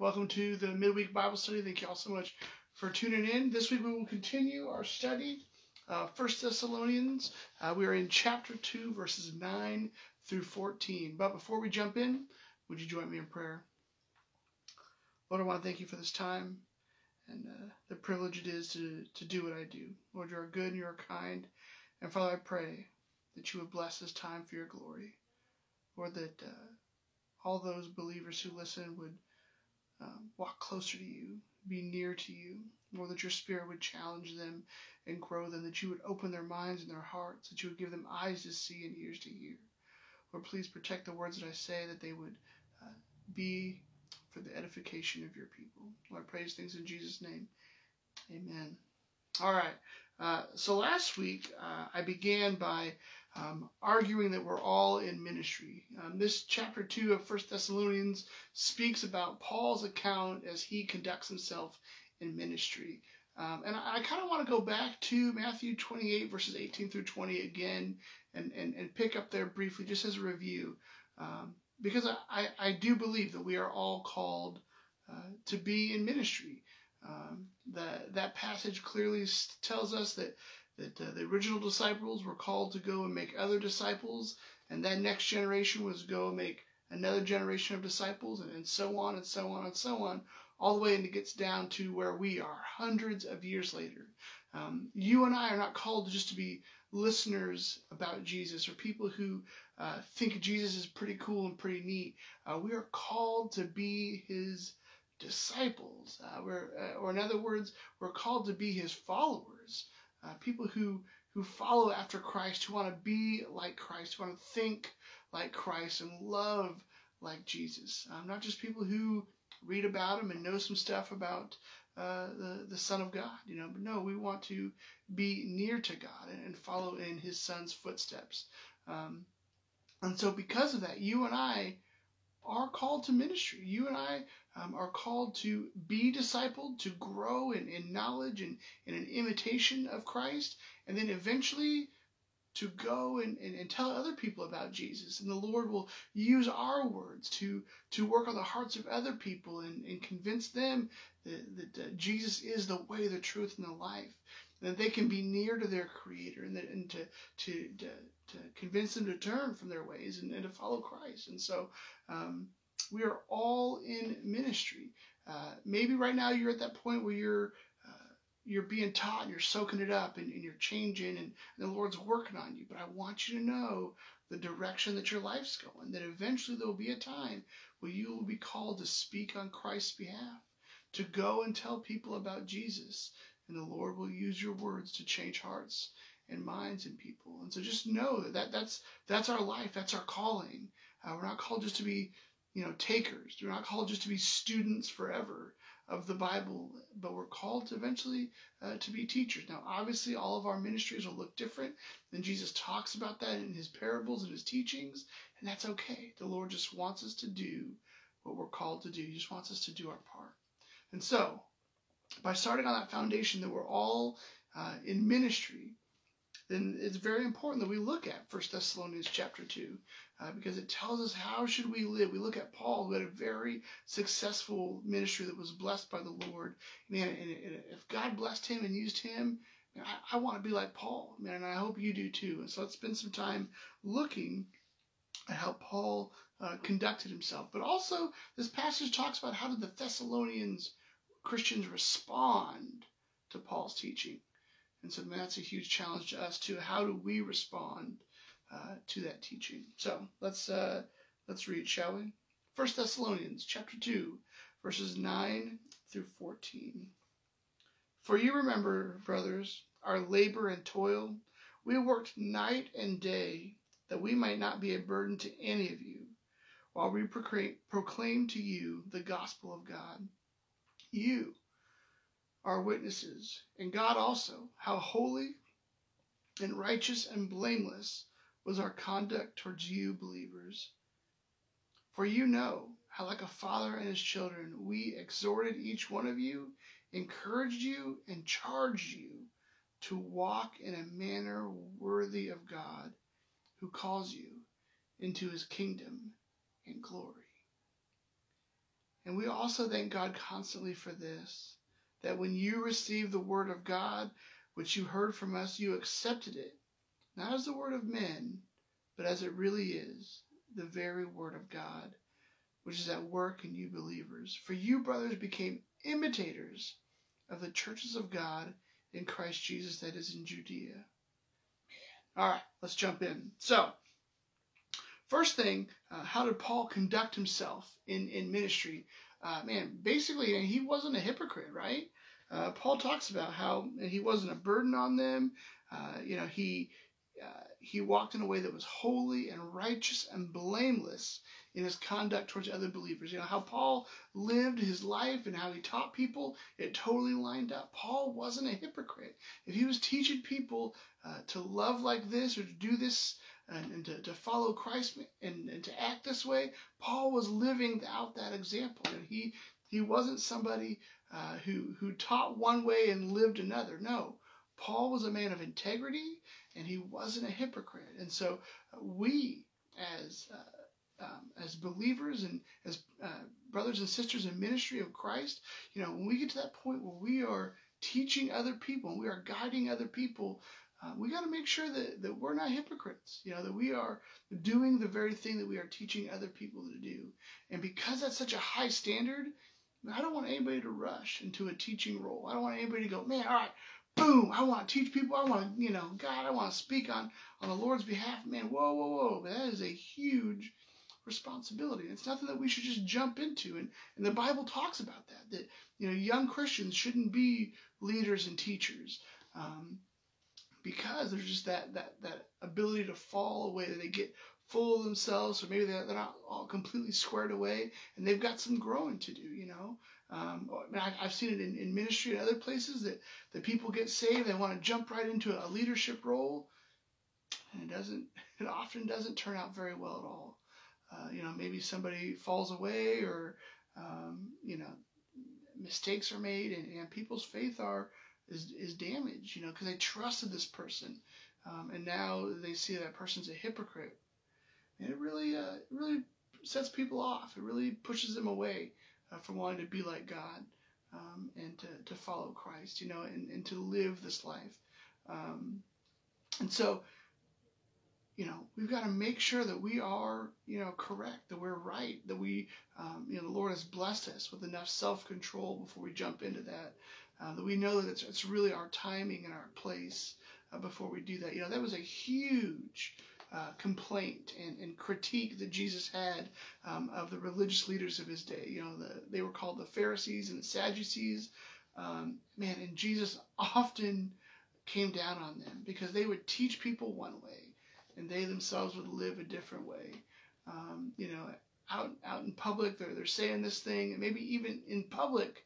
Welcome to the midweek Bible study. Thank you all so much for tuning in. This week we will continue our study, uh, First Thessalonians. Uh, we are in chapter two, verses nine through fourteen. But before we jump in, would you join me in prayer? Lord, I want to thank you for this time and uh, the privilege it is to to do what I do. Lord, you are good and you are kind, and Father, I pray that you would bless this time for your glory. Lord, that uh, all those believers who listen would um, walk closer to you, be near to you, Lord, that your spirit would challenge them and grow them, that you would open their minds and their hearts, that you would give them eyes to see and ears to hear. Lord, please protect the words that I say, that they would uh, be for the edification of your people. Lord, I praise things in Jesus' name. Amen. All right. Uh, so last week uh, I began by um, arguing that we're all in ministry. Um, this chapter 2 of First Thessalonians speaks about Paul's account as he conducts himself in ministry. Um, and I, I kind of want to go back to Matthew 28, verses 18 through 20 again and, and, and pick up there briefly just as a review. Um, because I, I, I, do believe that we are all called uh, to be in ministry. Um, that, that passage clearly tells us that that uh, the original disciples were called to go and make other disciples, and that next generation was to go and make another generation of disciples, and, and so on and so on and so on, all the way and it gets down to where we are, hundreds of years later. Um, you and I are not called just to be listeners about Jesus or people who uh, think Jesus is pretty cool and pretty neat. Uh, we are called to be his disciples. Uh, we're, uh, or in other words, we're called to be his followers uh, people who who follow after Christ, who want to be like Christ, who want to think like Christ and love like Jesus. Um, not just people who read about him and know some stuff about uh, the the Son of God, you know. But no, we want to be near to God and, and follow in His Son's footsteps. Um, and so, because of that, you and I are called to ministry. You and I um, are called to be discipled, to grow in, in knowledge and in an imitation of Christ, and then eventually to go and, and, and, tell other people about Jesus. And the Lord will use our words to, to work on the hearts of other people and, and convince them that, that uh, Jesus is the way, the truth, and the life. And that they can be near to their Creator and, that, and to, to, to, to, convince them to turn from their ways and, and to follow Christ. And so, um, we are all in ministry. Uh, maybe right now you're at that point where you're uh, you're being taught and you're soaking it up and, and you're changing and, and, the Lord's working on you. But I want you to know the direction that your life's going. That eventually there will be a time where you will be called to speak on Christ's behalf, to go and tell people about Jesus, and the Lord will use your words to change hearts and minds in people. And so just know that, that that's that's our life. That's our calling. Uh, we're not called just to be you know, takers. We're not called just to be students forever of the Bible, but we're called to eventually uh, to be teachers. Now, obviously, all of our ministries will look different, and Jesus talks about that in his parables and his teachings, and that's okay. The Lord just wants us to do what we're called to do. He just wants us to do our part. And so, by starting on that foundation that we're all uh, in ministry, then it's very important that we look at First Thessalonians chapter 2 uh, because it tells us how should we live. We look at Paul, who had a very successful ministry that was blessed by the Lord. Man, and if God blessed him and used him, man, I, I want to be like Paul, man, and I hope you do too. And so let's spend some time looking at how Paul uh, conducted himself. But also, this passage talks about how did the Thessalonians Christians respond to Paul's teaching. And so that's a huge challenge to us too. How do we respond uh, to that teaching? So let's uh, let's read, shall we? First Thessalonians chapter two, verses nine through fourteen. For you remember, brothers, our labor and toil. We worked night and day that we might not be a burden to any of you, while we proclaim to you the gospel of God. You are witnesses, and God also, how holy and righteous and blameless was our conduct towards you, believers. For you know how, like a father and his children, we exhorted each one of you, encouraged you, and charged you to walk in a manner worthy of God, who calls you into his kingdom and glory. And we also thank God constantly for this that when you received the word of God, which you heard from us, you accepted it, not as the word of men, but as it really is, the very word of God, which is at work in you believers. For you, brothers, became imitators of the churches of God in Christ Jesus that is in Judea. All right, let's jump in. So, first thing, uh, how did Paul conduct himself in, in ministry? Uh, man, basically, he wasn't a hypocrite, right? Uh, Paul talks about how he wasn't a burden on them. Uh, you know, he uh, he walked in a way that was holy and righteous and blameless in his conduct towards other believers. You know, how Paul lived his life and how he taught people, it totally lined up. Paul wasn't a hypocrite. If he was teaching people uh, to love like this or to do this and, and to, to follow Christ and, and to act this way, Paul was living out that example. And he, he wasn't somebody uh, who, who taught one way and lived another. No, Paul was a man of integrity and he wasn't a hypocrite. And so uh, we, as uh, um, as believers and as uh, brothers and sisters in ministry of Christ, you know, when we get to that point where we are teaching other people and we are guiding other people, uh, we got to make sure that, that we're not hypocrites, you know, that we are doing the very thing that we are teaching other people to do. And because that's such a high standard, I don't want anybody to rush into a teaching role. I don't want anybody to go, man, all right, boom, I want to teach people. I want to, you know, God, I want to speak on, on the Lord's behalf. Man, whoa, whoa, whoa. That is a huge responsibility. It's nothing that we should just jump into. And, and the Bible talks about that, that, you know, young Christians shouldn't be leaders and teachers. Um, because there's just that, that, that ability to fall away, that they get full of themselves, or maybe they're, they're not all completely squared away, and they've got some growing to do, you know. Um, I have seen it in, in ministry and other places that, that people get saved, they want to jump right into a leadership role, and it doesn't, it often doesn't turn out very well at all. Uh, you know, maybe somebody falls away or, um, you know, mistakes are made and, and people's faith are, is, is damaged, you know, because they trusted this person. Um, and now they see that person's a hypocrite. And it really, uh, really sets people off. It really pushes them away uh, from wanting to be like God um, and to, to follow Christ, you know, and, and to live this life. Um, and so, you know, we've got to make sure that we are, you know, correct, that we're right, that we, um, you know, the Lord has blessed us with enough self control before we jump into that, uh, that we know that it's, it's really our timing and our place uh, before we do that. You know, that was a huge uh, complaint and, and, critique that Jesus had um, of the religious leaders of his day. You know, the, they were called the Pharisees and the Sadducees. Um, man, and Jesus often came down on them because they would teach people one way and they themselves would live a different way. Um, you know, out out in public, they're they're saying this thing, and maybe even in public,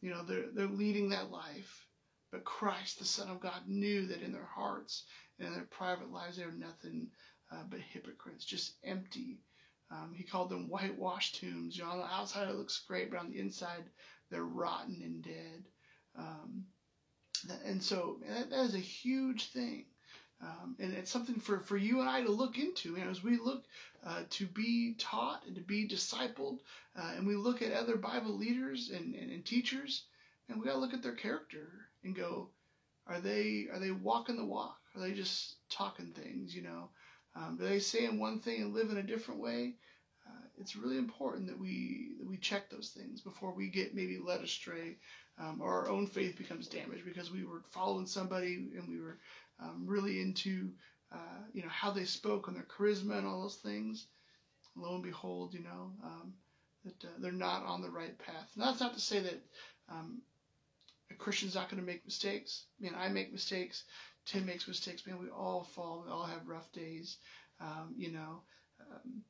you know, they're they're leading that life. But Christ, the Son of God, knew that in their hearts in their private lives, they were nothing uh, but hypocrites, just empty. Um, he called them whitewashed tombs. You know, on the outside it looks great, but on the inside they're rotten and dead. Um, and so that, that is a huge thing. Um, and it's something for, for you and I to look into. You as we look uh, to be taught and to be discipled, uh, and we look at other Bible leaders and, and, and teachers, and we got to look at their character and go, are they are they walking the walk? Are they just talking things? You know, um, are they saying one thing and live in a different way? Uh, it's really important that we that we check those things before we get maybe led astray, um, or our own faith becomes damaged because we were following somebody and we were um, really into uh, you know how they spoke and their charisma and all those things. Lo and behold, you know um, that uh, they're not on the right path. That's not to say that um, a Christian's not going to make mistakes. I mean, I make mistakes. Tim makes mistakes. Man, we all fall. We all have rough days. Um, you know, um,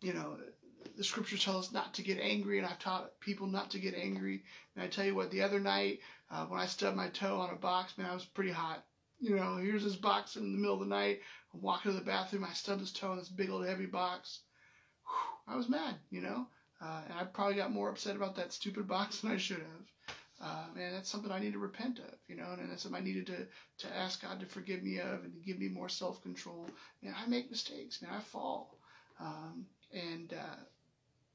you know, the scriptures tell us not to get angry, and I've taught people not to get angry. And I tell you what, the other night uh, when I stubbed my toe on a box, man, I was pretty hot you know, here's this box in the middle of the night. I'm walking to the bathroom. I stubbed his toe in this big old heavy box. Whew, I was mad, you know, uh, and I probably got more upset about that stupid box than I should have. Uh, and that's something I need to repent of, you know, and that's something I needed to, to ask God to forgive me of and to give me more self control. Man, I make mistakes, man, I fall. Um, and, uh,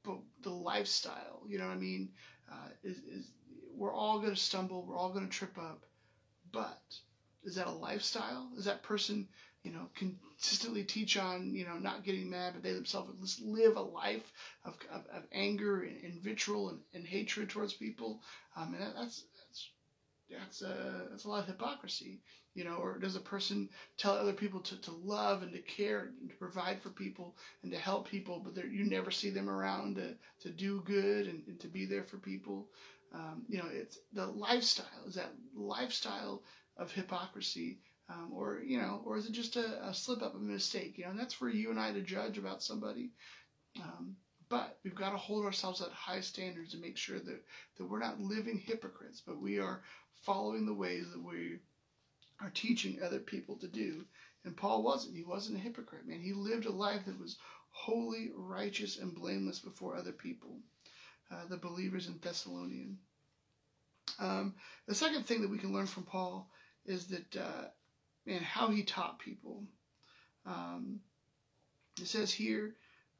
but the lifestyle. You know what I mean? Uh, is, is we're all going to stumble. We're all going to trip up. But is that a lifestyle? Is that person, you know, consistently teach on, you know, not getting mad, but they themselves live a life of, of, of anger and, and vitriol and, and, hatred towards people? Um, and that, that's that's that's a that's a lot of hypocrisy, you know. Or does a person tell other people to, to love and to care and to provide for people and to help people, but you never see them around to, to do good and, and to be there for people? Um, you know, it's the lifestyle. Is that lifestyle of hypocrisy, um, or you know, or is it just a, a, slip up, a mistake? You know, and that's for you and I to judge about somebody. Um, but we've got to hold ourselves at high standards and make sure that, that we're not living hypocrites, but we are following the ways that we are teaching other people to do. And Paul wasn't. He wasn't a hypocrite, man. He lived a life that was holy, righteous, and blameless before other people uh, the believers in Thessalonian. Um, the second thing that we can learn from Paul is that, uh, man, how he taught people. Um, it says here,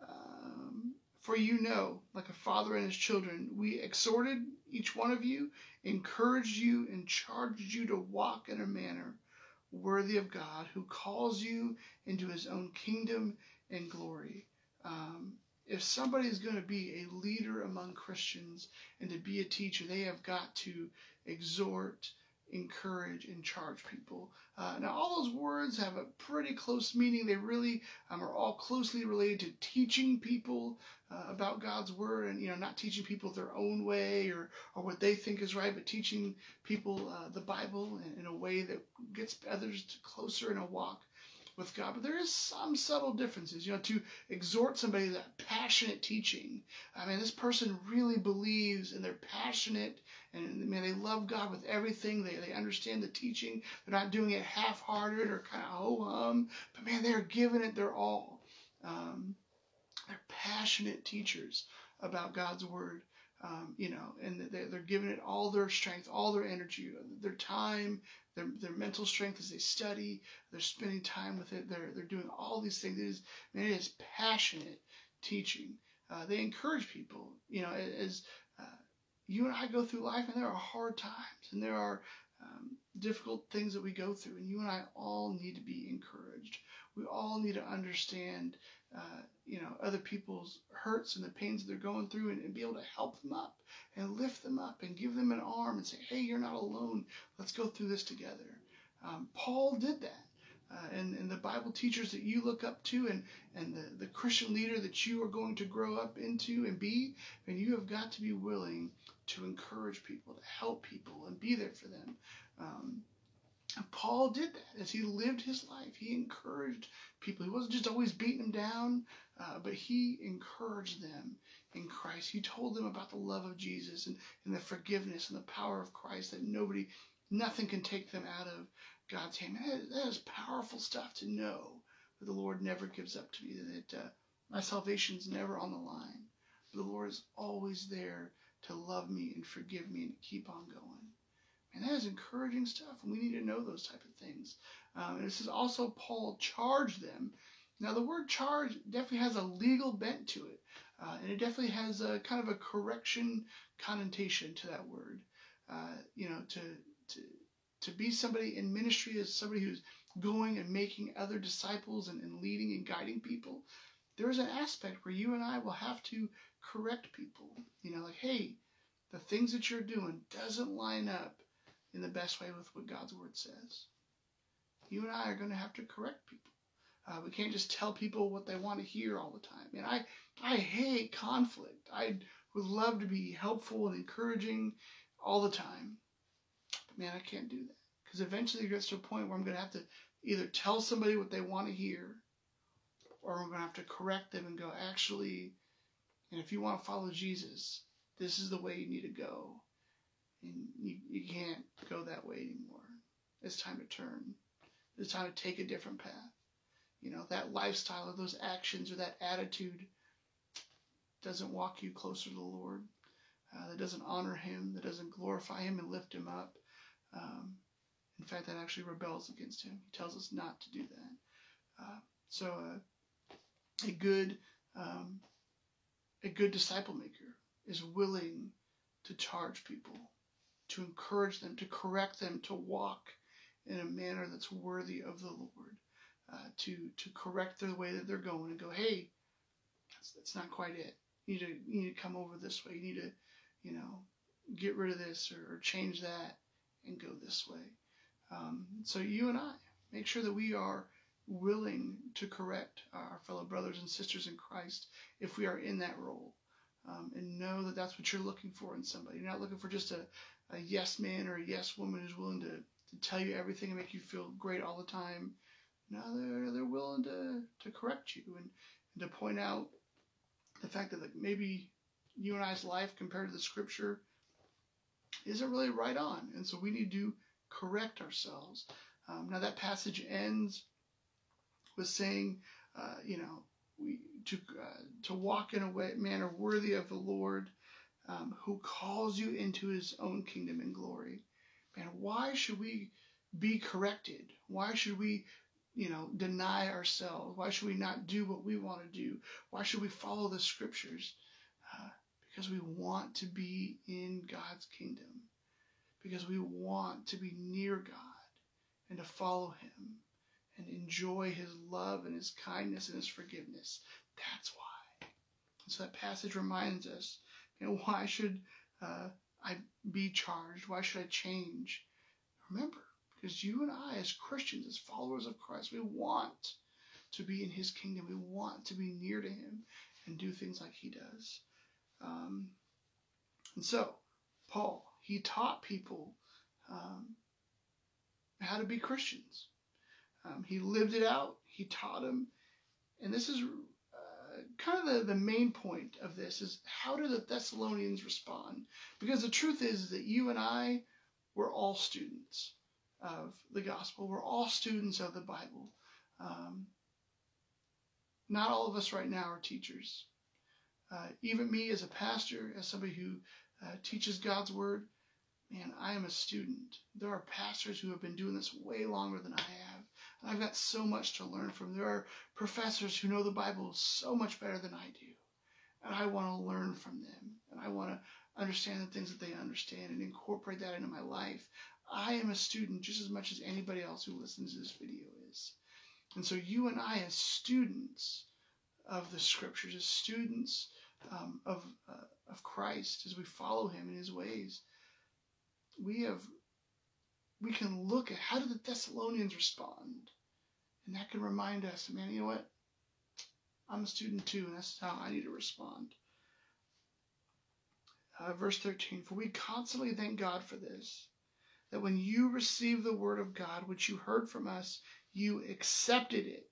um, for you know, like a father and his children, we exhorted each one of you, encouraged you, and charged you to walk in a manner worthy of God, who calls you into his own kingdom and glory. Um, if somebody is going to be a leader among Christians and to be a teacher, they have got to exhort, encourage, and charge people. Uh, now, all those words have a pretty close meaning. They really um, are all closely related to teaching people uh, about God's word, and you know, not teaching people their own way or or what they think is right, but teaching people uh, the Bible in, in, a way that gets others closer in a walk with God. But there is some subtle differences. You know, to exhort somebody that passionate teaching. I mean, this person really believes and they're passionate and man, they love God with everything. They, they understand the teaching. They're not doing it half-hearted or kind of ho-hum. But man, they're giving it their all. Um, they're passionate teachers about God's word. Um, you know, and they're, they're giving it all their strength, all their energy, their time, their, their mental strength as they study. They're spending time with it. They're, they're doing all these things. It is, man, it is passionate teaching. Uh, they encourage people, you know, as you and I go through life, and there are hard times, and there are um, difficult things that we go through, and you and I all need to be encouraged. We all need to understand uh, you know, other people's hurts and the pains they're going through and, and, be able to help them up and lift them up and give them an arm and say, hey, you're not alone. Let's go through this together. Um, Paul did that. Uh, and, and the Bible teachers that you look up to and, and the, the Christian leader that you are going to grow up into and be, and you have got to be willing to encourage people, to help people, and be there for them. Um, and Paul did that as he lived his life. He encouraged people. He wasn't just always beating them down, uh, but he encouraged them in Christ. He told them about the love of Jesus and, and the forgiveness and the power of Christ that nobody, nothing can take them out of God's hand. That, that is powerful stuff to know that the Lord never gives up to me, that uh, my salvation is never on the line. But the Lord is always there to love me and forgive me and keep on going. And that is encouraging stuff, and we need to know those type of things. Um, and it says also Paul charged them. Now the word charge definitely has a legal bent to it, uh, and it definitely has a kind of a correction connotation to that word. Uh, you know, to to to be somebody in ministry as somebody who's going and making other disciples and, and leading and guiding people. There is an aspect where you and I will have to correct people. You know, like, hey, the things that you're doing doesn't line up in the best way with what God's word says. You and I are going to have to correct people. Uh, we can't just tell people what they want to hear all the time. And I, I hate conflict. I would love to be helpful and encouraging all the time. Man, I can't do that. Because eventually it gets to a point where I'm going to have to either tell somebody what they want to hear or I'm going to have to correct them and go, actually, and if you want to follow Jesus, this is the way you need to go. And you, you can't go that way anymore. It's time to turn. It's time to take a different path. You know, that lifestyle or those actions or that attitude doesn't walk you closer to the Lord. Uh, that doesn't honor Him, that doesn't glorify Him and lift Him up. Um, in fact, that actually rebels against Him. He tells us not to do that. Uh, so, uh, a good, um, a good disciple maker is willing to charge people, to encourage them, to correct them, to walk in a manner that's worthy of the Lord, uh, to to correct the way that they're going and go, hey, that's, that's not quite it. You need to you need to come over this way. You need to, you know, get rid of this or, or change that and go this way. Um, so you and I make sure that we are willing to correct our fellow brothers and sisters in Christ if we are in that role. Um, and know that that's what you're looking for in somebody. You're not looking for just a, a yes man or a yes woman who's willing to, to tell you everything and make you feel great all the time. No, they're, they're willing to, to correct you and, and to point out the fact that like, maybe you and I's life compared to the scripture isn't really right on. And so we need to correct ourselves. Um, now that passage ends with saying, uh, you know, we to uh, to walk in a way manner worthy of the Lord, um, who calls you into His own kingdom and glory. Man, why should we be corrected? Why should we, you know, deny ourselves? Why should we not do what we want to do? Why should we follow the Scriptures? Because we want to be in God's kingdom. Because we want to be near God and to follow Him and enjoy his love and his kindness and his forgiveness. That's why. And so that passage reminds us, you know, why should uh, I be charged? Why should I change? Remember, because you and I, as Christians, as followers of Christ, we want to be in his kingdom. We want to be near to him and do things like he does. Um, and so, Paul, he taught people um, how to be Christians. Um, he lived it out. He taught them. And this is uh, kind of the, the main point of this is how do the Thessalonians respond? Because the truth is that you and I, we're all students of the gospel. We're all students of the Bible. Um, not all of us right now are teachers. Uh, even me as a pastor, as somebody who uh, teaches God's word, man, I am a student. There are pastors who have been doing this way longer than I have. And I've got so much to learn from. There are professors who know the Bible so much better than I do. And I want to learn from them. And I want to understand the things that they understand and incorporate that into my life. I am a student just as much as anybody else who listens to this video is. And so you and I, as students of the scriptures, as students um, of, uh, of Christ, as we follow him in his ways, we have we can look at how did the Thessalonians respond? And that can remind us, man, you know what? I'm a student too, and that's how I need to respond. Uh, verse 13 For we constantly thank God for this, that when you received the word of God, which you heard from us, you accepted it,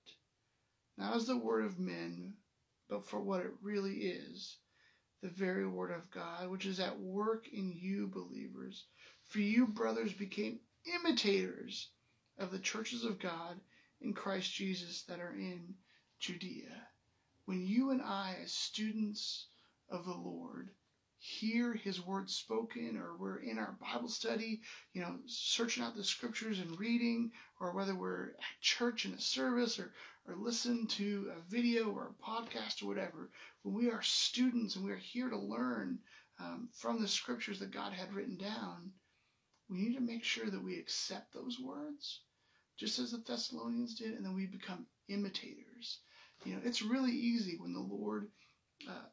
not as the word of men, but for what it really is the very word of God, which is at work in you, believers. For you, brothers, became imitators of the churches of God in Christ Jesus that are in Judea. When you and I, as students of the Lord, hear his word spoken or we're in our Bible study, you know, searching out the scriptures and reading, or whether we're at church in a service or, or listen to a video or a podcast or whatever, when we are students and we are here to learn um, from the scriptures that God had written down, we need to make sure that we accept those words, just as the Thessalonians did, and then we become imitators. You know, it's really easy when the Lord, uh,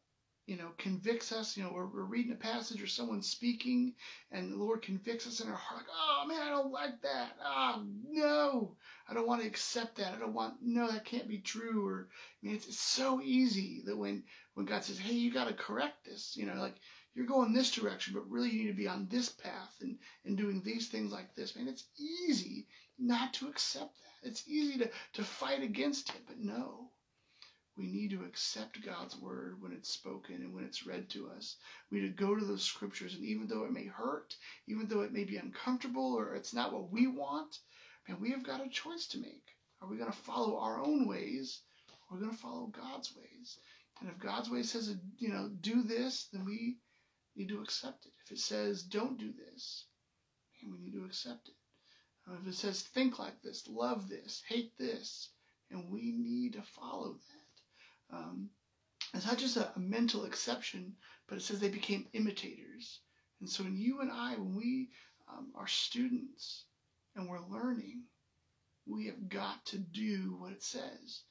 you know, convicts us. You know, we're, we're reading a passage or someone's speaking, and the Lord convicts us in our heart, like, oh man, I don't like that. Oh, no, I don't want to accept that. I don't want, no, that can't be true. Or, I mean, it's, it's so easy that when when God says, hey, you got to correct this, you know, like you're going this direction, but really you need to be on this path and, and doing these things like this. Man, it's easy not to accept that. It's easy to, to fight against it, but no. We need to accept God's word when it's spoken and when it's read to us. We need to go to those scriptures, and even though it may hurt, even though it may be uncomfortable or it's not what we want, man, we have got a choice to make. Are we going to follow our own ways or are we going to follow God's ways? And if God's way says, you know, do this, then we need to accept it. If it says don't do this, then we need to accept it. If it says think like this, love this, hate this, and we need to follow that. Um, It's not just a, a mental exception, but it says they became imitators. And so, when you and I, when we um, are students and we're learning, we have got to do what it says.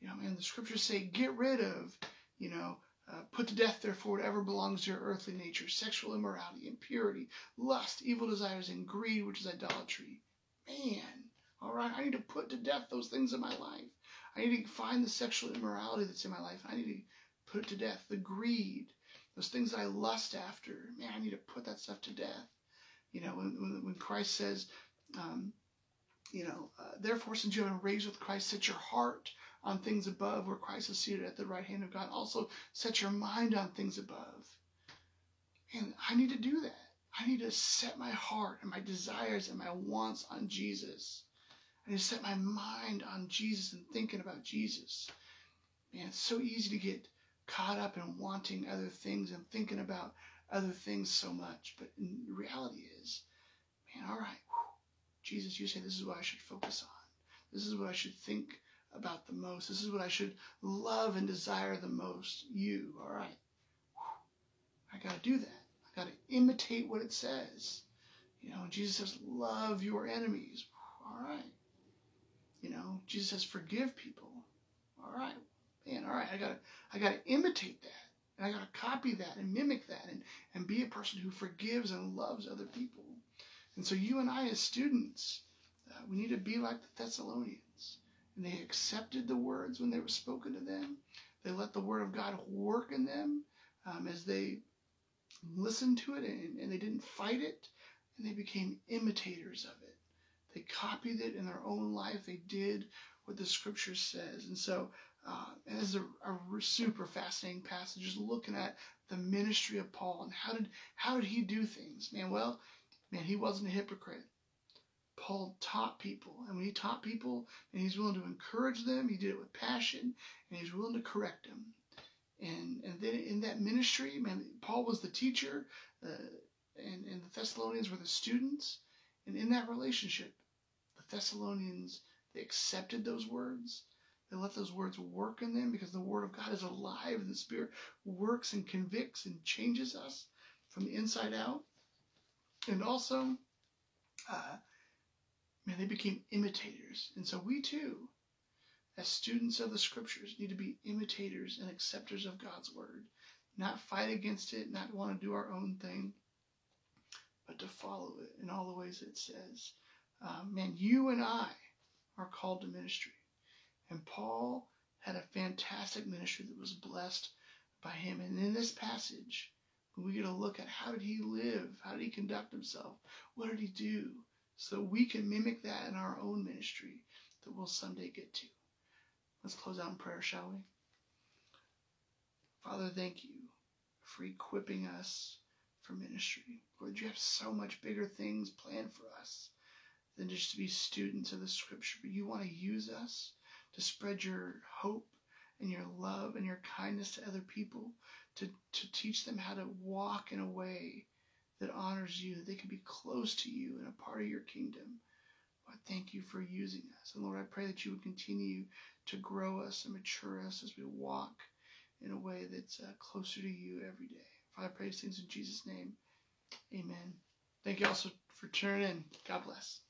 You know, man, the scriptures say, get rid of, you know, uh, put to death, therefore, whatever belongs to your earthly nature sexual immorality, impurity, lust, evil desires, and greed, which is idolatry. Man, all right, I need to put to death those things in my life. I need to find the sexual immorality that's in my life. I need to put it to death. The greed, those things that I lust after, man, I need to put that stuff to death. You know, when, when, when Christ says, um, you know, uh, therefore, since you have been raised with Christ, set your heart on things above where Christ is seated at the right hand of God. Also, set your mind on things above. And I need to do that. I need to set my heart and my desires and my wants on Jesus. I to set my mind on Jesus and thinking about Jesus. Man, it's so easy to get caught up in wanting other things and thinking about other things so much. But in reality is, man, all right, whew, Jesus, you say this is what I should focus on. This is what I should think about the most. This is what I should love and desire the most. You, all right. I got to do that. I got to imitate what it says. You know, Jesus says, love your enemies. All right. You know, Jesus says, forgive people. All right man, all right, I gotta I gotta imitate that. And I gotta copy that and mimic that and, and be a person who forgives and loves other people. And so you and I as students, uh, we need to be like the Thessalonians. And they accepted the words when they were spoken to them. They let the word of God work in them um, as they listened to it and, and they didn't fight it. And they became imitators of it. They copied it in their own life. They did what the scripture says. And so uh, and this is a, a, super fascinating passage, just looking at the ministry of Paul and how did how did he do things? Man, well, man, he wasn't a hypocrite. Paul taught people, and when he taught people, and he's willing to encourage them, he did it with passion, and he's willing to correct them. And and then in that ministry, man, Paul was the teacher, uh, and and the Thessalonians were the students, and in that relationship, Thessalonians they accepted those words they let those words work in them because the Word of God is alive and the Spirit works and convicts and changes us from the inside out. And also, uh, man, they became imitators. And so we too, as students of the Scriptures, need to be imitators and acceptors of God's Word. Not fight against it, not want to do our own thing, but to follow it in all the ways it says. Uh, man, you and I are called to ministry. And Paul had a fantastic ministry that was blessed by him. And in this passage, we get a look at how did he live? How did he conduct himself? What did he do? So we can mimic that in our own ministry that we'll someday get to. Let's close out in prayer, shall we? Father, thank you for equipping us for ministry. Lord, you have so much bigger things planned for us than just to be students of the scripture, but you want to use us to spread your hope and your love and your kindness to other people, to, to teach them how to walk in a way that honors you, that they can be close to you and a part of your kingdom. Lord, thank you for using us. And Lord, I pray that you would continue to grow us and mature us as we walk in a way that's uh, closer to you every day. Father, I pray these things in Jesus' name. Amen. Thank you also for tuning in. God bless.